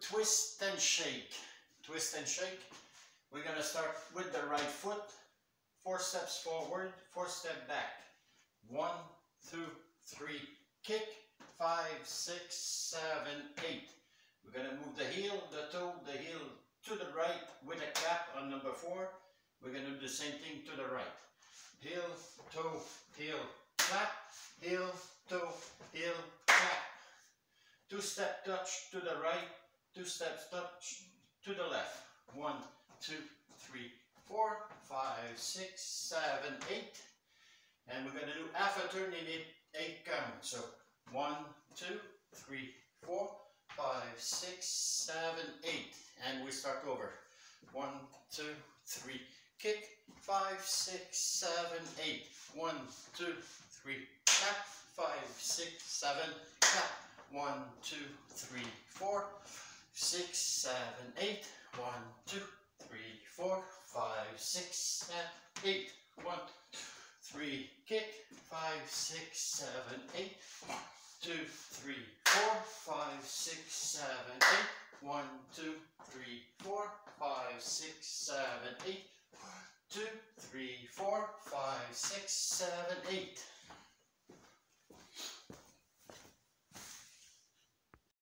twist and shake. Twist and shake. We're gonna start with the right foot. Four steps forward, four step back. One, two, three, kick. Five, six, seven, eight. We're gonna move the heel, the toe, the heel to the right with a cap on number four. We're gonna do the same thing to the right. Heel, toe, heel, clap, heel, toe, heel, clap. Two step touch to the right, two steps touch to the left. One, two, three, four, five, six, seven, eight. And we're gonna do half a turn in it, eight count. So one, two, three, four, five, six, seven, eight. And we start over. One, two, three, kick. Five, six, seven, eight. One, two, three, clap. Five, six, seven, clap. One, two, three, four, six, seven, eight. One, two, three, four, five, six, seven, eight. One, two, three, kick. Five, six, seven, eight. One, two, three, four, five, six, seven, eight. One, two, three, four, five, six, seven, eight. One, two, three, four, five, six, seven, eight.